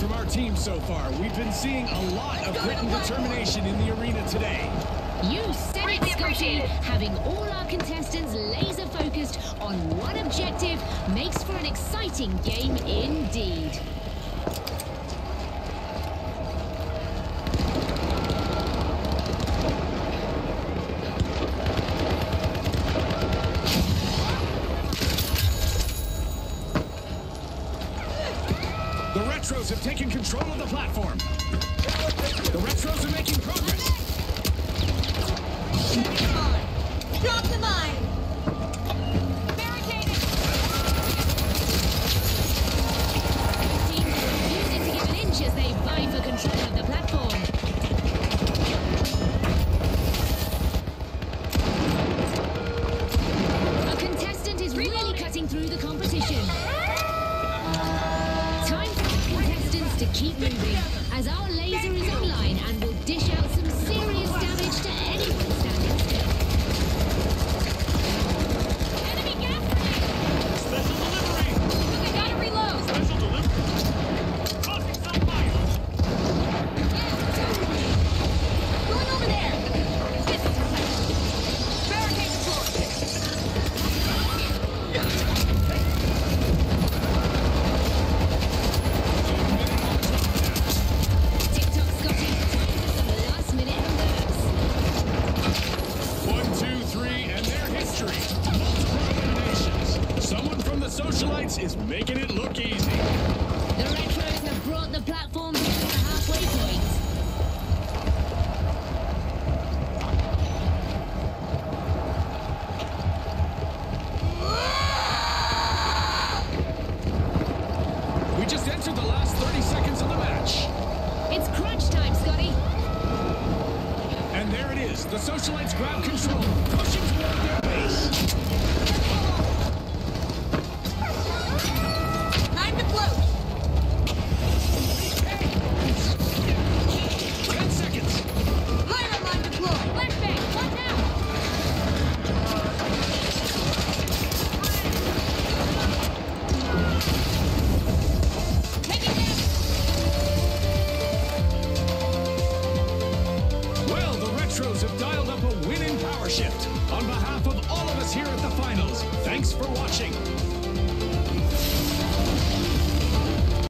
from our team so far. We've been seeing a lot of grit and determination in the arena today. You said it, Scotty. Having all our contestants laser focused on one objective makes for an exciting game indeed. The Retros have taken control of the platform. The Retros are making progress. Drop the mine! Teams are refusing to give an inch as they vie for control of the platform. A contestant is really cutting through the competition. Keep moving as our laser is online and will dish out some socialites is making it look easy. The Retros have brought the platform to the halfway point. We just entered the last 30 seconds of the match. It's crunch time, Scotty. And there it is. The socialites grab control, pushing Retros have dialed up a winning power shift. On behalf of all of us here at the finals, thanks for watching.